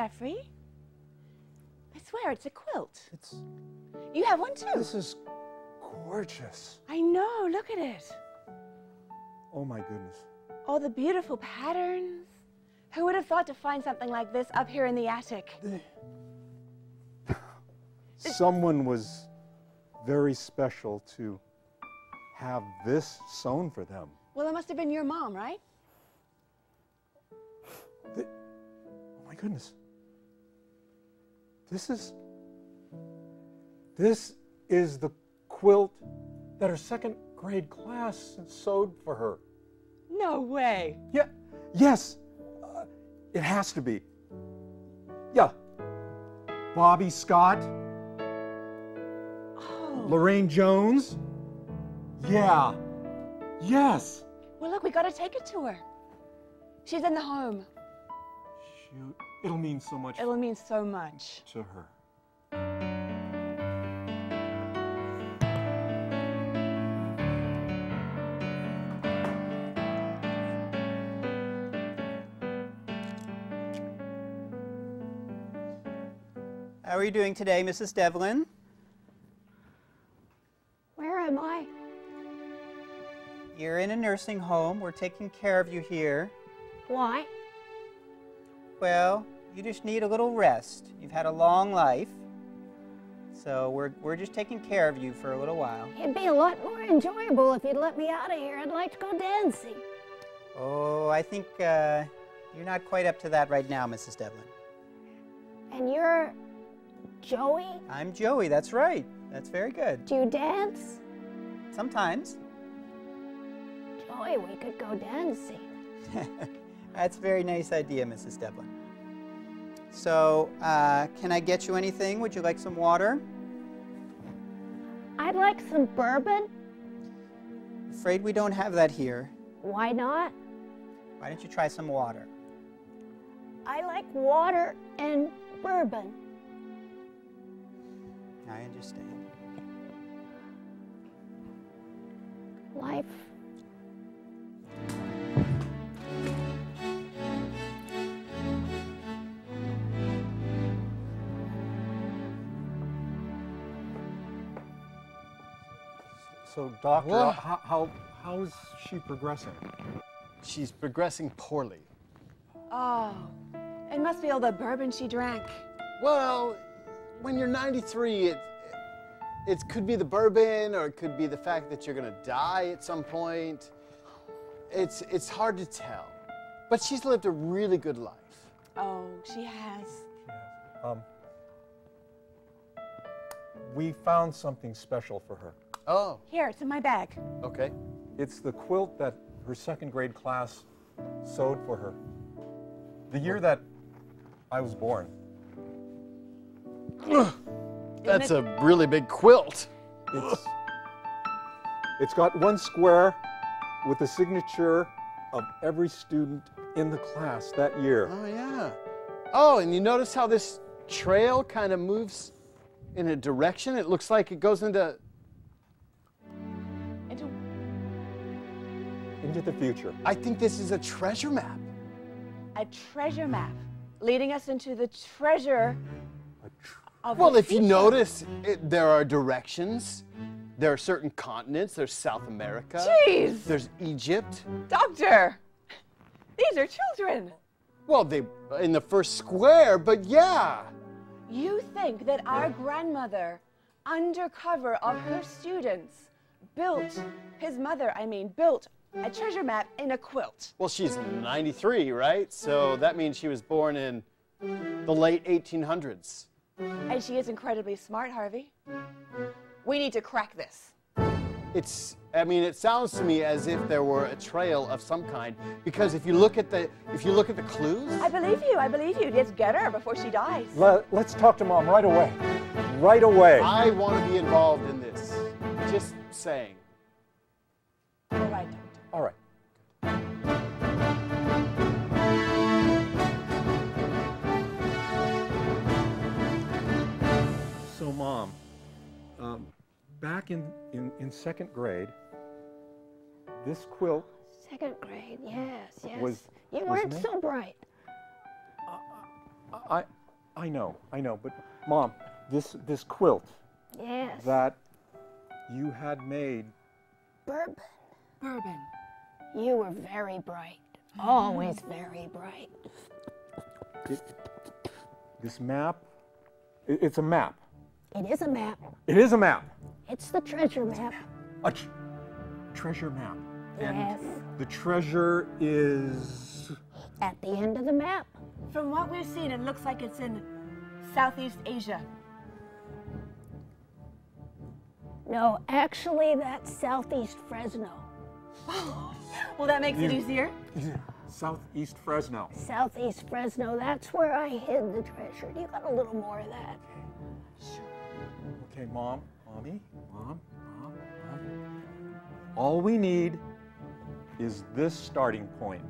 Jeffrey. I swear it's a quilt. It's You have one too. this is gorgeous. I know, look at it. Oh my goodness. All the beautiful patterns. Who would have thought to find something like this up here in the attic? Someone was very special to have this sewn for them. Well, it must have been your mom, right? Th- oh my goodness. This is this is the quilt that her second grade class sewed for her. No way. Yeah, yes, uh, it has to be. Yeah, Bobby Scott, Oh. Lorraine Jones. Yeah, yes. Well, look, we got to take it to her. She's in the home. Shoot, it'll mean so much It'll mean so much. to her. How are you doing today, Mrs. Devlin? Where am I? You're in a nursing home. We're taking care of you here. Why? Well, you just need a little rest. You've had a long life. So we're, we're just taking care of you for a little while. It'd be a lot more enjoyable if you'd let me out of here. I'd like to go dancing. Oh, I think uh, you're not quite up to that right now, Mrs. Devlin. And you're Joey? I'm Joey, that's right. That's very good. Do you dance? Sometimes. Joey, we could go dancing. That's a very nice idea, Mrs. Devlin. So, uh, can I get you anything? Would you like some water? I'd like some bourbon. Afraid we don't have that here. Why not? Why don't you try some water? I like water and bourbon. I understand. Life. So, doctor, Well- how, how how's she progressing? She's progressing poorly. Oh, it must be all the bourbon she drank. Well, when you're 93, it, it could be the bourbon or it could be the fact that you're going to die at some point. It's, it's hard to tell. But she's lived a really good life. Oh, she has. Um, we found something special for her. Oh, Here, it's in my bag. okay. It's the quilt that her second grade class sewed for her. The year that I was born. That's it- a really big quilt. It's, it's got one square with the signature of every student in the class that year. Oh, yeah. Oh, and you notice how this trail kind of moves in a direction? It looks like it goes into. Into Into the future. I think this is a treasure map. a treasure map leading us into the treasure of Well, the if you notice, it, there are directions. There are certain continents. There's South America. Jeez, There's Egypt. doctor, these are children. Well, they in the first square, but yeah. You think that our grandmother, undercover of her students, built, his mother, I mean, built a treasure map in a quilt. Well, she's 93, right? So that means she was born in the late 1800s. And she is incredibly smart, Harvey. We need to crack this. It's I mean, it sounds to me as if there were a trail of some kind because if you look at the if you look at the clues, I believe you, I believe you. Let's get her before she dies. Let, let's talk to mom right away. Right away. I want to be involved in this. Just saying. All right, doctor. All right. So, mom, um, back in, in, in second grade, this quilt Second grade, yes, yes. Was- you weren't so bright. I, I know, I know, but mom, this this quilt Yes. that you had made, Bourbon. Bourbon. You were very bright. Always mm. very bright. it, this map, it- it's a map. It is a map. It is a map, It's the treasure map. a tr- treasure map, and Yes. the treasure is. At the end of the map. From what we've seen, it looks like it's in Southeast Asia. No, actually, that's southeast Fresno. Well, that makes it easier. Southeast Fresno. Southeast Fresno, that's where I hid the treasure. You got a little more of that. Sure. Okay, mom, mommy, mom, mom, mom. All we need is this starting point,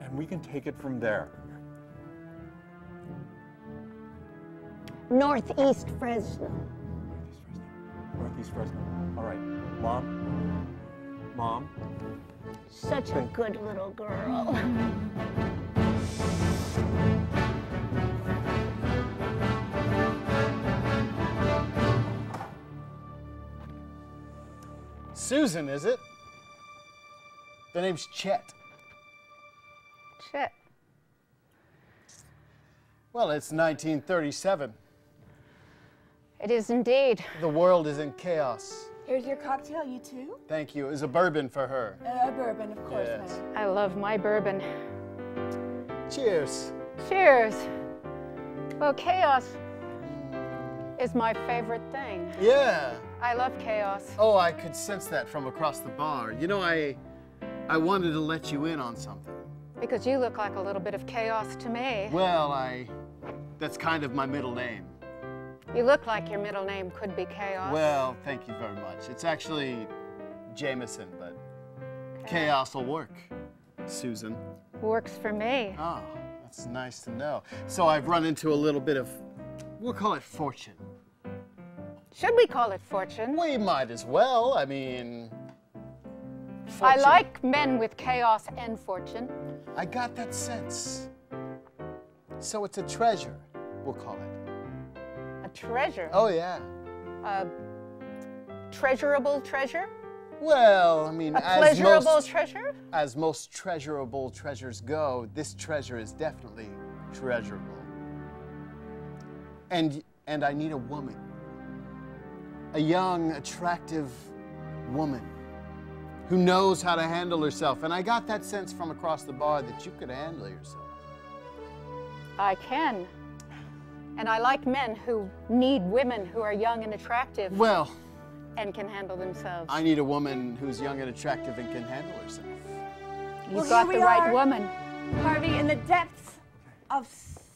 and we can take it from there. Northeast Fresno. Northeast Fresno. Northeast Fresno. All right, mom, mom. Such a good little girl. Susan, is it? The name's Chet. Chet. Well, it's 1937. It is indeed. The world is in chaos. Here's your cocktail, you too. Thank you. It was a bourbon for her. Uh, a bourbon, of course. Yes. madam. I love my bourbon. Cheers. Cheers. Well, chaos is my favorite thing. Yeah. I love chaos. Oh, I could sense that from across the bar. You know, I I wanted to let you in on something. Because you look like a little bit of chaos to me. Well, I that's kind of my middle name. You look like your middle name could be chaos. Well, thank you very much. It's actually Jameson, but chaos will work. Susan. Works for me. Oh, that's nice to know. So I've run into a little bit of we'll call it fortune. Should we call it fortune? We might as well. I mean I like men with chaos and fortune. I got that sense. So it's a treasure, we'll call it. A treasure. Oh yeah. A treasurable treasure? Well, I mean, A as pleasurable most, treasure? as most treasurable treasures go, this treasure is definitely treasurable. And and I need a woman. A young, attractive woman who knows how to handle herself. And I got that sense from across the bar that you could handle yourself. I can. And I like men who need women who are young and attractive Well, and can handle themselves. I need a woman who's young and attractive and can handle herself. You've Well, got the we right are. woman. Harvey, in the depths of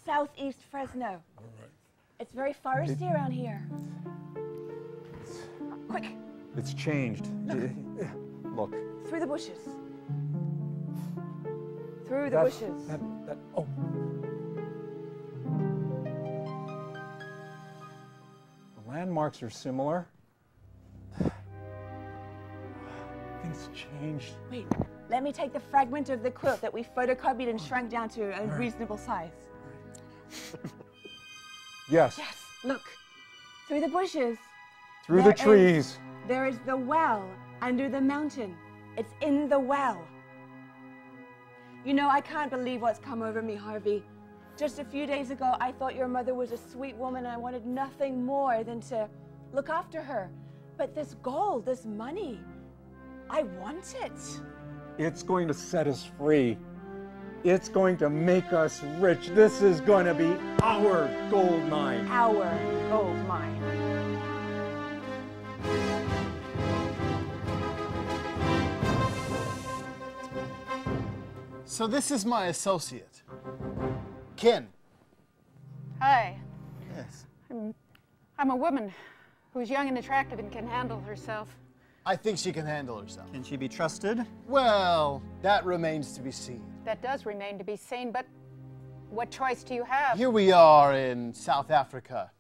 Southeast Fresno. All right. It's very foresty around here. Quick, It's changed. Look. through the bushes. Through the that- bushes. That, that, oh. Landmarks are similar. Things changed. Wait, let me take the fragment of the quilt that we photocopied and shrank down to a reasonable size. Yes, Yes, look. Through the bushes, through the There is- trees. there is the well under the mountain. It's in the well. You know, I can't believe what's come over me, Harvey. Just a few days ago, I thought your mother was a sweet woman and I wanted nothing more than to look after her. But this gold, this money, I want it. It's going to set us free. It's going to make us rich. This is going to be our gold mine. Our gold mine. So this is my associate, Ken. Hi, Yes. I'm a woman who's young and attractive and can handle herself. I think she can handle herself. Can she be trusted? Well, that remains to be seen. That does remain to be seen, but what choice do you have? Here we are in South Africa.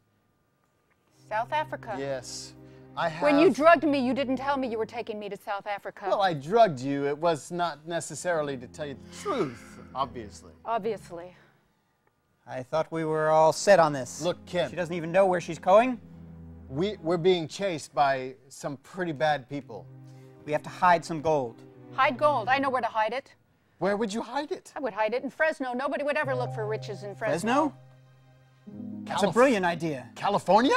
South Africa. Yes. I have. When you drugged me, you didn't tell me you were taking me to South Africa. Well, I drugged you. It was not necessarily to tell you the truth, obviously. Obviously. I I thought we were all set on this. Look, Ken. She doesn't even know where she's going. We, we're being chased by some pretty bad people. We have to hide some gold. Hide gold. I know where to hide it. Where would you hide it? I would hide it in Fresno. Nobody would ever look for riches in Fresno. Fresno? That's a brilliant idea. California?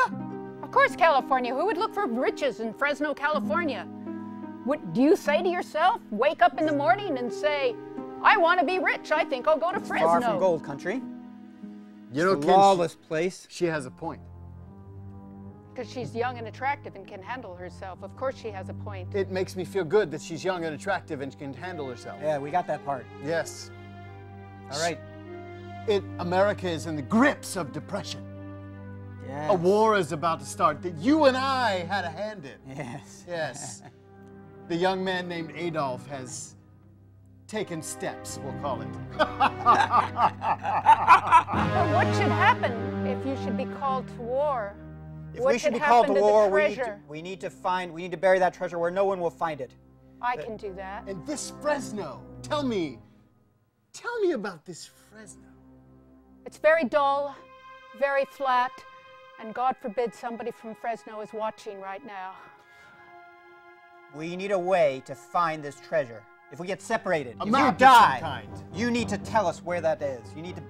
Of course, California. Who would look for riches in Fresno, California? What do you say to yourself? Wake up in the morning and say, "I want to be rich. I think I'll go to Fresno." Far from gold country. You know, It's a Ken, lawless place. she, she has a point. Because she's young and attractive and can handle herself. Of course, she has a point. It makes me feel good that she's young and attractive and can handle herself. Yeah, we got that part. Yes. All right. It, America is in the grips of depression. Yes. A war is about to start that you and I had a hand in. Yes. Yes. the young man named Adolf has taken steps, we'll call it. But what should happen if you should be called to war? If what we should be called to happen war, we need to, we need to find, we need to bury that treasure where no one will find it. I can do that. and this Fresno, tell me, tell me about this Fresno. It's very dull, very flat, and God forbid somebody from Fresno is watching right now. We need a way to find this treasure. If we get separated, A if you die, you need to tell us where that is. You need to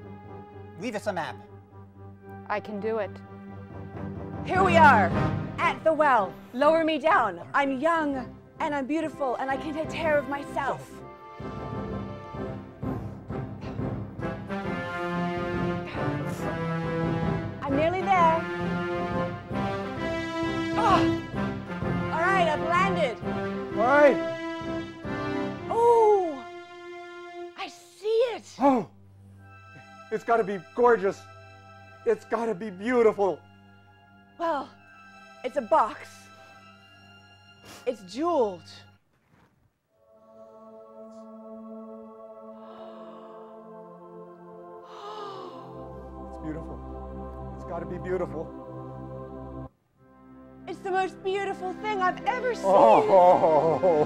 leave us a map. I can do it. Here we are, at the well. Lower me down. I'm young and I'm beautiful and I can take care of myself. I'm nearly there. Oh! All right, I've landed. All right. Oh! I see it. Oh, it's got to be gorgeous. It's got to be beautiful. Well, it's a box. It's jeweled. It's beautiful. It's got to be beautiful. It's the most beautiful thing I've ever oh. seen.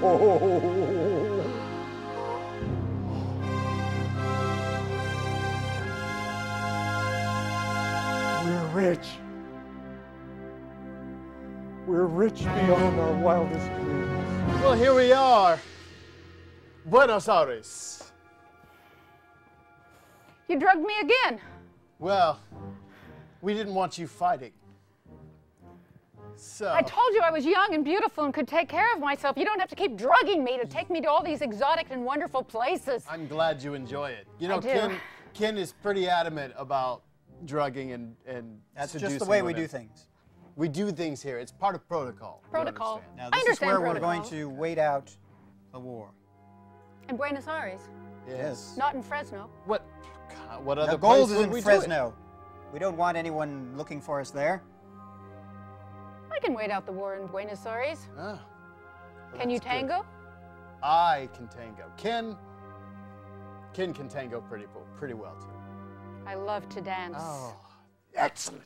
Oh. rich. We're rich beyond our wildest dreams. Well, here we are. Buenos Aires. You drugged me again. Well, we didn't want you fighting. So, I told you I was young and beautiful and could take care of myself. You don't have to keep drugging me to take me to all these exotic and wonderful places. I'm glad you enjoy it. You know, do. Ken, Ken is pretty adamant about drugging and, and That's just the seducing way we do things. We do things here. It's part of protocol. you Protocol. understand. Now, I this is understand where we're going to wait out the war. In Buenos Aires, Yes. not in Fresno. What? God, what other Now, gold place is in we do? Fresno. We don't want anyone looking for us there. I can wait out the war in Buenos Aires. Ah, well, Can you that's good. tango? I can tango. Ken, Ken can tango pretty, pretty well too. I love to dance. Oh, excellent.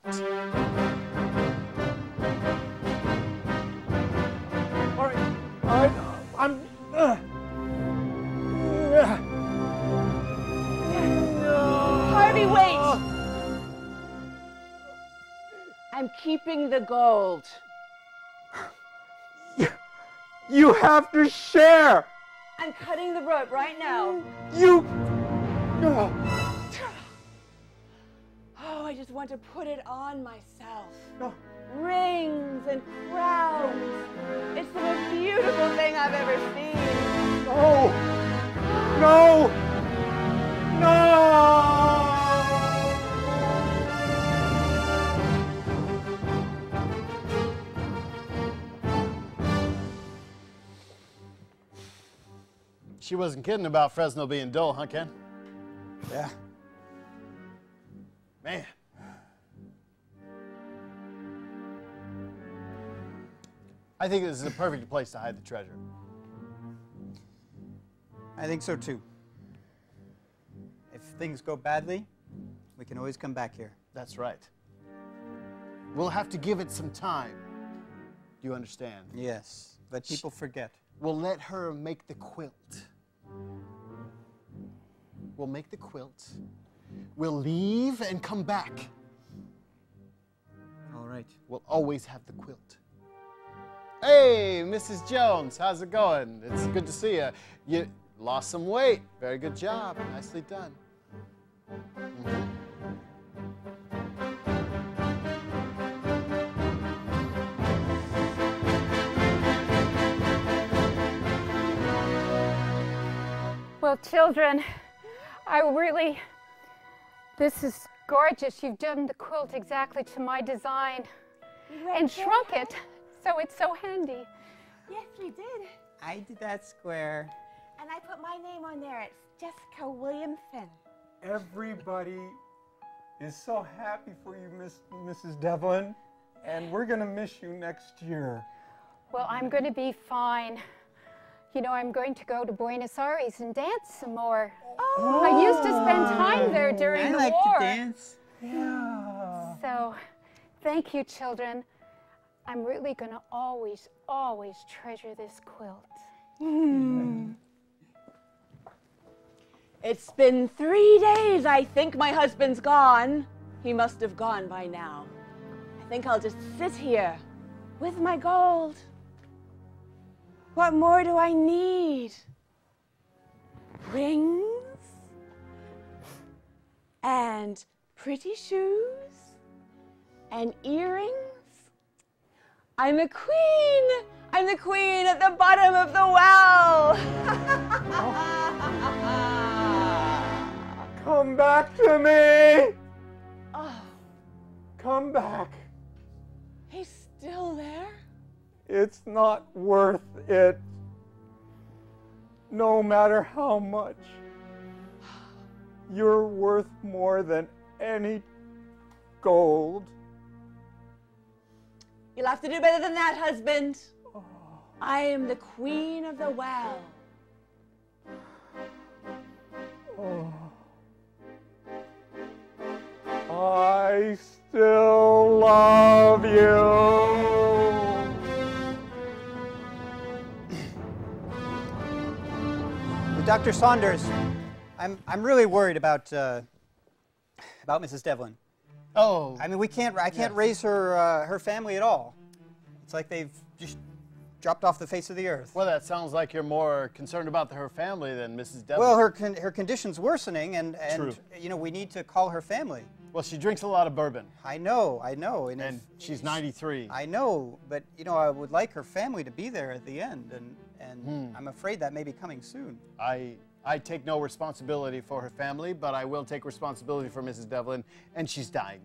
All right. All right. I'm. Uh, Harvey, wait! Uh, uh. I'm keeping the gold. you have to share. I'm cutting the rope right now. You. Oh. I just want to put it on myself. No. Rings and crowns. It's the most beautiful thing I've ever seen. No! No! No! She wasn't kidding about Fresno being dull, huh, Ken? Yeah. Man. I think this is the perfect place to hide the treasure. I think so too. If things go badly, we can always come back here. That's right. We'll have to give it some time. Do you understand? Yes. Let people forget. We'll let her make the quilt. We'll make the quilt. We'll leave and come back. All right. We'll always have the quilt. Hey, Mrs. Jones, how's it going? It's good to see you. You lost some weight. Very good job. Nicely done. Mhm. Well, children, I really, this is gorgeous. You've done the quilt exactly to my design and shrunk it so it's so handy. Yes, we did. I did that square. And I put my name on there. It's Jessica Williamson. Everybody is so happy for you, Miss, Mrs. Devlin, and we're gonna miss you next year. Well, I'm going to be fine. You know, I'm going to go to Buenos Aires and dance some more. Oh. I used to spend time there oh. during I the like war. to dance. Yeah. So, thank you, children. I'm really to always, always treasure this quilt. Hmm. It's been three days. I think my husband's gone. He must have gone by now. I think I'll just sit here with my gold. What more do I need? Rings and pretty shoes and earrings. I'm a queen. I'm the queen at the bottom of the well. Come back to me! oh, Come back. he's still there? It's not worth it. No matter how much. You're worth more than any gold. You'll have to do better than that, husband. I am the queen of the well. I still love you. Dr. Saunders, I'm, I'm really worried about, uh, about Mrs. Devlin. Oh, I mean, we can't, I can't Yes. raise her, uh, her family at all. It's like they've just dropped off the face of the earth. well, that sounds like you're more concerned about her family than Mrs. Devlin. Well, her, con- her condition's worsening, and, and True. you know, we need to call her family. well, she drinks a lot of bourbon, I know, I know. And, if- and she's 93. I know, but you know, I would like her family to be there at the end, and, and Hmm. I'm afraid that may be coming soon. I I take no responsibility for her family, but I will take responsibility for Mrs. Devlin, and she's dying.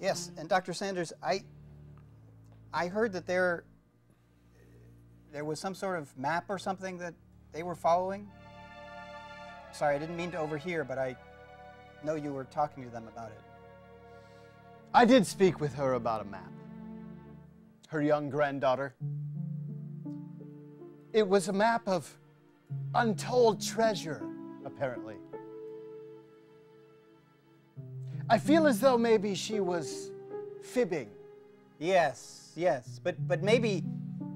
Yes, and Dr. Sanders, I I heard that there there was some sort of map or something that they were following. Sorry, I didn't mean to overhear, but I know you were talking to them about it. I did speak with her about a map. Her young granddaughter. It was a map of untold treasure, apparently. I feel as though maybe she was fibbing. Yes, yes, but but maybe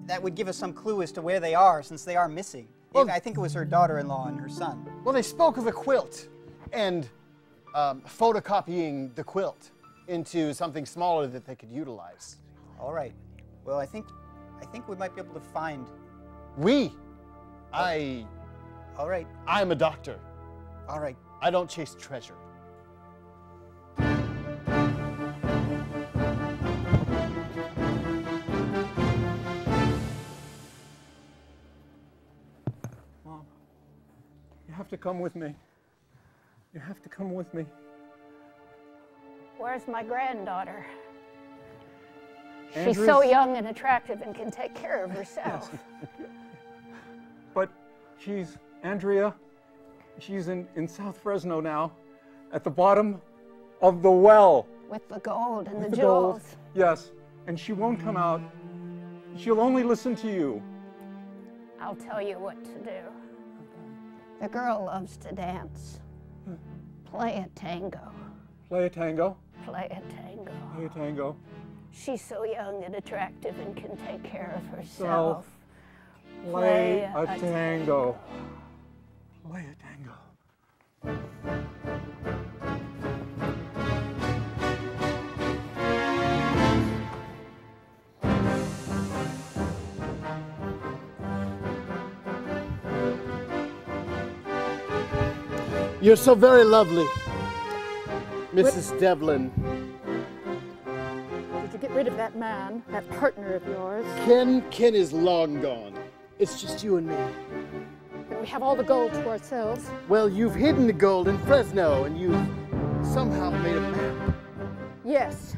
that would give us some clue as to where they are, since they are missing. Well- I think it was her daughter-in-law and her son. Well, they spoke of a quilt and um, photocopying the quilt into something smaller that they could utilize. All right. Well, I think I think we might be able to find. We, I, All right. I'm a doctor. All right. I don't chase treasure. Mom, you have to come with me. You have to come with me. Where's my granddaughter? She's so young and attractive and can take care of herself. She's Andrea. She's in, in South Fresno now, at the bottom of the well. With the gold and the the gold. jewels. Yes, and she won't come out. She'll only listen to you. I'll tell you what to do. The girl loves to dance. Play a tango. Play a tango. Play a tango. Play a tango. She's so young and attractive and can take care of Self. Play, play a, a tango. tango. Play a tango. You're so very lovely, Mrs. What? Devlin. Did you get rid of that man, that partner of yours? Ken, Ken is long gone. It's just you and me. But we have all the gold to ourselves. Well, you've hidden the gold in Fresno, and you've somehow made a map. Yes.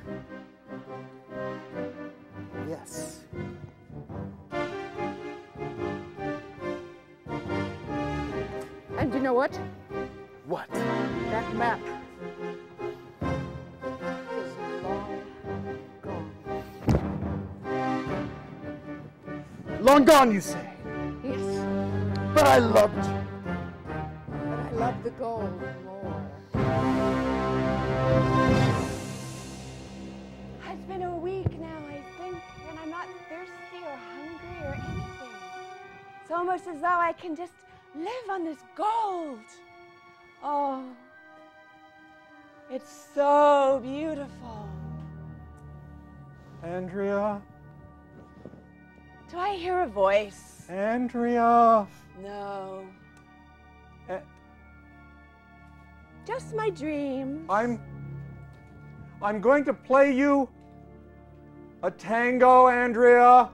Yes. And you know what? What? That map is long gone. Long gone, you say? Yes, But I loved you. but I love the gold more. It's been a week now, I think, and I'm not thirsty or hungry or anything. It's almost as though I can just live on this gold. Oh, it's so beautiful. Andrea, Do I hear a voice? Andrea. No. Eh. Just my dream. I'm I'm going to play you a tango, Andrea.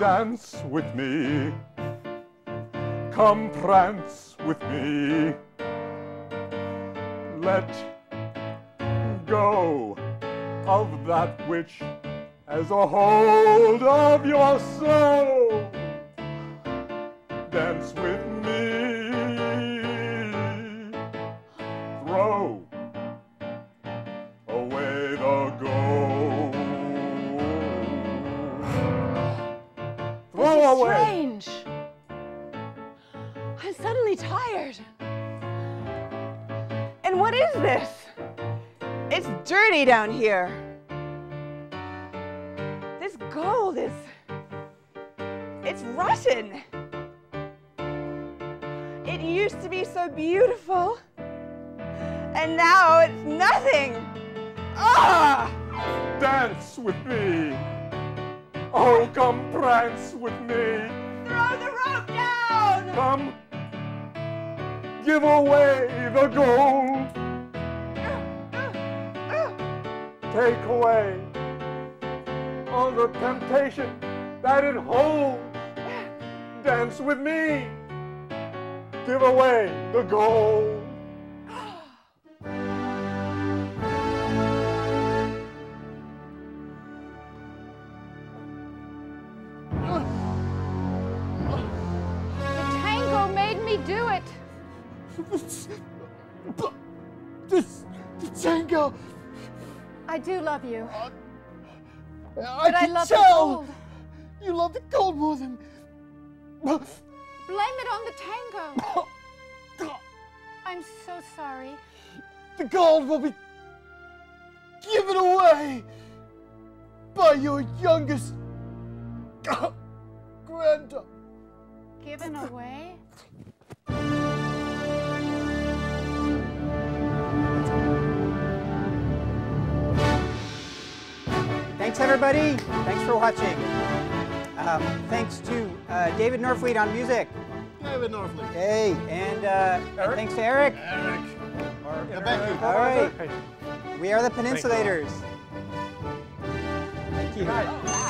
Dance with me. Come prance with me. Let go of that which has a hold of your soul. Dance with me. Down here. This gold is. It's rotten. It used to be so beautiful. And now it's nothing. Ah! Dance with me. Oh, come prance with me. Throw the rope down! Come, give away the gold. Take away all the temptation that it holds. Dance with me. Give away the gold. The tango made me do it. This, the tango. I do love you. I But I can love the tell. You love the gold more than. Blame it on the tango. I'm so sorry. The gold will be given away by your youngest granddaughter. Given away? Thanks, everybody. Thanks for watching. Um, thanks to uh, David Norfleet on music. David Norfleet. Hey, and uh, thanks to Eric. Eric. Or- Yeah, Becky. All right. We are the Peninsulators. Thank you. Good night.